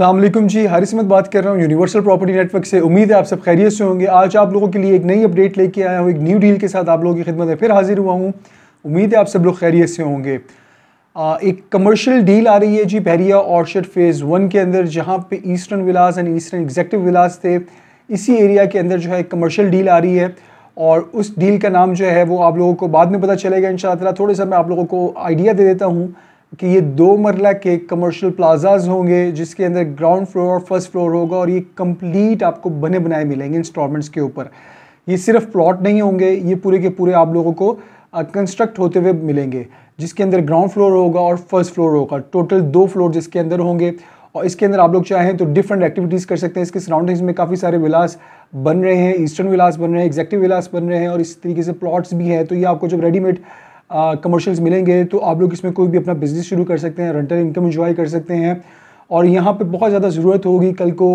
वालेकुम जी हारिस अहमद बात कर रहा हूँ यूनिवर्सल प्रॉपर्टी नेटवर्क से। उम्मीद है आप सब खैरियत से होंगे। आज आप लोगों के लिए एक नई अपडेट लेके आया हूँ एक न्यू डील के साथ आप लोगों की खिदमत में फिर हाजिर हुआ हूँ। उम्मीद है आप सब लोग खैरियत से होंगे। आ, एक कमर्शियल डील आ रही है जी बहरिया ऑर्चर्ड फ़ेज़ वन के अंदर जहाँ पे eastern villas and eastern executive villas थे। इसी एरिया के अंदर जो है कमर्शियल डील आ रही है। और उस डील का नाम जो है वो आप लोगों को बाद में पता चलेगा इन शाला थोड़े सा मैं आप लोगों को आइडिया दे देता हूँ कि ये दो मरला के कमर्शियल प्लाजाज होंगे, जिसके अंदर ग्राउंड फ्लोर और फ़र्स्ट फ्लोर होगा और ये कंप्लीट आपको बने बनाए मिलेंगे इंस्टॉलमेंट्स के ऊपर। ये सिर्फ़ प्लॉट नहीं होंगे, ये पूरे के पूरे आप लोगों को कंस्ट्रक्ट होते हुए मिलेंगे, जिसके अंदर ग्राउंड फ्लोर होगा और फ़र्स्ट फ्लोर होगा। टोटल दो फ्लोर जिसके अंदर होंगे और इसके अंदर आप लोग चाहें तो डिफरेंट एक्टिविटीज़ कर सकते हैं। इसके सराउंडिंग्स में काफ़ी सारे विलास बन रहे हैं ईस्टर्न विलास बन रहे हैं एग्जेक्टिव विलास बन रहे हैं और इस तरीके से प्लॉट्स भी हैं। तो ये आपको जब रेडीमेड कमर्शियल्स मिलेंगे तो आप लोग इसमें कोई भी अपना बिज़नेस शुरू कर सकते हैं रेंटल इनकम इंजॉय कर सकते हैं। और यहाँ पे बहुत ज़्यादा ज़रूरत होगी कल को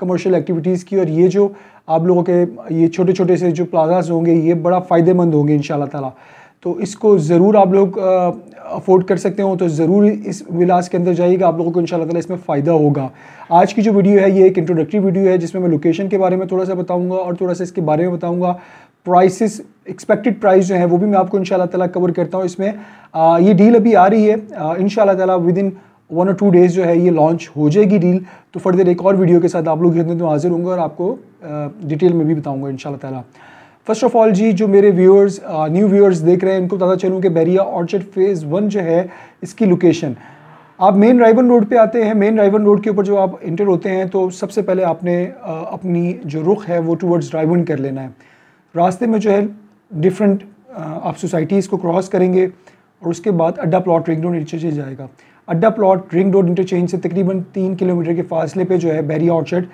कमर्शियल एक्टिविटीज़ की। और ये जो आप लोगों के, ये छोटे छोटे से जो प्लाजाज होंगे, ये बड़ा फ़ायदेमंद होंगे इन ताला। तो इसको ज़रूर आप लोग अफोर्ड कर सकते हो तो ज़रूर इस विलास के अंदर जाइएगा आप लोगों को इंशाल्लाह ताला इसमें फ़ायदा होगा। आज की जो वीडियो है ये एक इंट्रोडक्टरी वीडियो है जिसमें मैं लोकेशन के बारे में थोड़ा सा बताऊँगा और थोड़ा सा इसके बारे में बताऊँगा। प्राइसेस एक्सपेक्टेड प्राइस जो है वो भी मैं आपको इंशाल्लाह ताला कवर करता हूँ इसमें। आ, ये डील अभी आ रही है। इन ताला विद इन वन और टू डेज़ जो है ये लॉन्च हो जाएगी डील तो फर्दर एक और वीडियो के साथ आप लोग हाजिर होंगे और आपको डिटेल में भी बताऊँगा इन ताला। फ़र्स्ट ऑफ़ ऑल जी जो मेरे व्यूअर्स न्यू व्यूअर्स देख रहे हैं इनको पता चलूँ कि बैरिया ऑर्चर्ड फ़ेज़ वन जो है इसकी लोकेशन आप मेन राइवन रोड पे आते हैं मेन राइवन रोड के ऊपर जो आप इंटर होते हैं तो सबसे पहले आपने आ, अपनी जो रुख है वो टूवर्ड्स राइवन कर लेना है। रास्ते में जो है डिफरेंट आप सोसाइटीज़ को क्रॉस करेंगे और उसके बाद अड्डा प्लॉट रिंग रोड इंटरचेंज जाएगा। अड्डा प्लॉट रिंग रोड इंटरचेंज से तकरीबन तीन किलोमीटर के फासले पे जो है बैरिया ऑर्चर्ड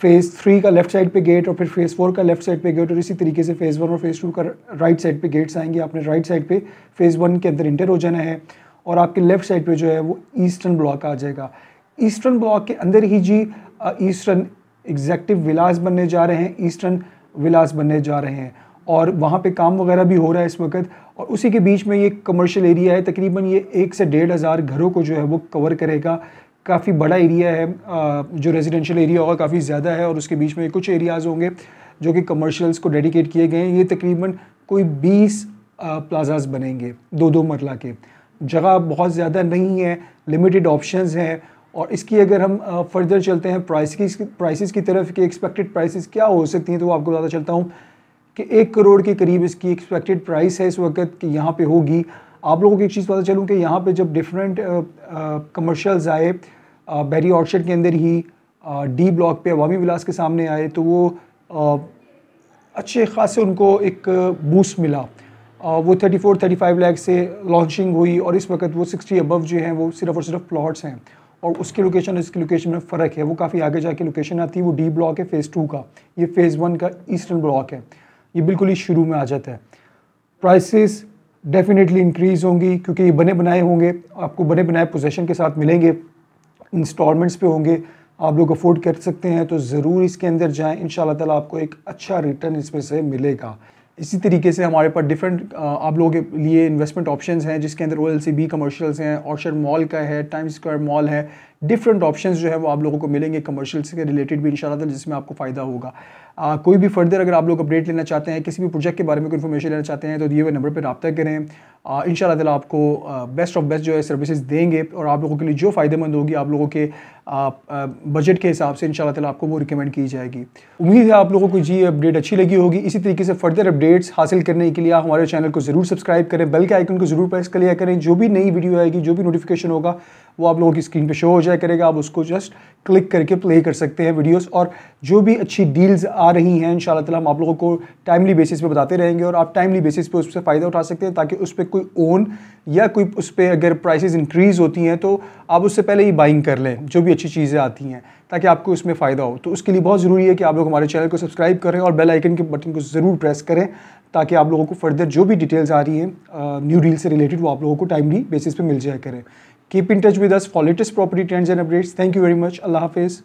फ़ेज़ थ्री का लेफ़्ट साइड पे गेट और फिर फ़ेज़ फोर का लेफ़्ट साइड पे गेट और इसी तरीके से फ़ेज़ वन और फ़ेज़ टू का राइट साइड पे गेट्स आएँगे। आपने राइट साइड पे फ़ेज़ वन के अंदर इंटर हो जाना है और आपके लेफ़्ट साइड पे जो है वो ईस्टर्न ब्लॉक आ जाएगा। ईस्टर्न ब्लॉक के अंदर ही जी ईस्टर्न एग्जैक्टिव विलास बनने जा रहे हैं ईस्टर्न विलास बनने जा रहे हैं और वहाँ पे काम वगैरह भी हो रहा है इस वक्त और उसी के बीच में ये कमर्शियल एरिया है। तकरीबन ये एक से डेढ़ हज़ार घरों को जो है वो कवर करेगा। काफ़ी बड़ा एरिया है जो रेजिडेंशियल एरिया होगा काफ़ी ज़्यादा है और उसके बीच में कुछ एरियाज़ होंगे जो कि कमर्शियल्स को डेडिकेट किए गए हैं। ये तकरीबन कोई बीस प्लाजाज बनेंगे दो दो मरला के। जगह बहुत ज़्यादा नहीं है लिमिटेड ऑप्शंस हैं और इसकी अगर हम फर्दर चलते हैं प्राइस की प्राइसेस की तरफ़ कि एक्सपेक्टेड प्राइसेस क्या हो सकती हैं तो आपको ज़्यादा चलता हूँ कि एक करोड़ के करीब इसकी एक्सपेक्टेड प्राइस है इस वक्त कि यहाँ पे होगी। आप लोगों को एक चीज़ पता चलूँ कि यहाँ पे जब डिफरेंट कमर्शियल्स आए बेरी ऑर्चर्ड के अंदर ही डी ब्लॉक पे अवामी विलास के सामने आए तो वो आ, अच्छे खासे उनको एक बूस्ट मिला। आ, वो 34 35 लाख से लॉन्चिंग हुई और इस वक्त वो 60 अबव जो हैं वो सिर्फ़ और सिर्फ़ प्लॉट्स हैं। और उसकी लोकेशन और इसकी लोकेशन में फ़र्क है वो काफ़ी आगे जाके लोकेशन आती है वो डी ब्लॉक है फ़ेज़ टू का। ये फ़ेज़ वन का ईस्टर्न ब्लॉक है। ये बिल्कुल ही शुरू में आ जाता है। प्राइसेस डेफिनेटली इंक्रीज़ होंगी, क्योंकि ये बने बनाए होंगे, आपको बने बनाए पोजेशन के साथ मिलेंगे इंस्टॉलमेंट्स पे होंगे, आप लोग अफोर्ड कर सकते हैं तो ज़रूर इसके अंदर जाएँ इन ताला आपको एक अच्छा रिटर्न इसमें से मिलेगा। इसी तरीके से हमारे पास डिफरेंट आप लोगों के लिए इन्वेस्टमेंट ऑप्शंस हैं, जिसके अंदर O L C B commercials हैं ऑर्चर मॉल का है टाइम स्क्वायर मॉल है डिफरेंट ऑप्शंस जो है वो आप लोगों को मिलेंगे कमर्शियल से रिलेटेड भी इन जिसमें आपको फ़ायदा होगा। आ, कोई भी फर्दर अगर आप लोग अपडेट लेना चाहते हैं किसी भी प्रोजेक्ट के बारे में कोई इन्फॉर्मेशन लेना चाहते हैं तो दिए हुए नंबर पर रबा करें। इन ताला आपको बेस्ट ऑफ़ बेस्ट जो है सर्विसेज़ देंगे और आप लोगों के लिए जो फ़ायदेमंद होगी आप लोगों के बजट के हिसाब से इन ताला आपको वो रिकमेंड की जाएगी। उम्मीद है आप लोगों को जी अपडेट अच्छी लगी होगी। इसी तरीके से फर्दर अपडेट्स हासिल करने के लिए हमारे चैनल को ज़रूर सब्सक्राइब करें। बेल के आइकन को ज़रूर प्रेस कर लिया करें। जो भी नई वीडियो आएगी जो भी नोटिफिकेशन होगा वो आप लोगों की स्क्रीन पे शो हो जाए करेगा, आप उसको जस्ट क्लिक करके प्ले कर सकते हैं वीडियोस और जो भी अच्छी डील्स आ रही हैं इन ताला हम आप लोगों को टाइमली बेसिस पे बताते रहेंगे और आप टाइमली बेसिस पे उससे फ़ायदा उठा सकते हैं ताकि उस पर कोई ओन या कोई उस पर अगर प्राइसेस इंक्रीज़ होती हैं तो आप उससे पहले ही बाइंग कर लें, जो भी अच्छी चीज़ें आती हैं, ताकि आपको उसमें फ़ायदा हो। तो उसके लिए बहुत ज़रूरी है कि आप लोग हमारे चैनल को सब्सक्राइब करें और बेल आइकन के बटन को ज़रूर प्रेस करें ताकि आप लोगों को फर्दर जो भी डिटेल्स आ रही हैं न्यू डील से रिलेटेड वो आप लोगों को टाइमली बेसिस पे मिल जाया करें। Keep in touch with us for latest property trends and updates. Thank you very much. Allah Hafiz.